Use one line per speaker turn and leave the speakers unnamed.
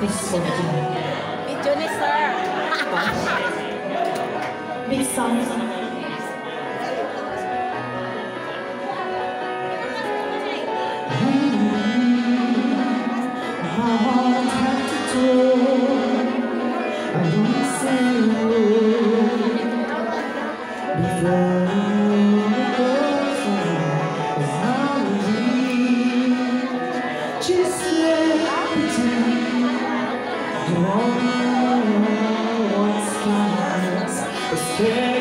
Again.
Video ni sir.
Big song. Just let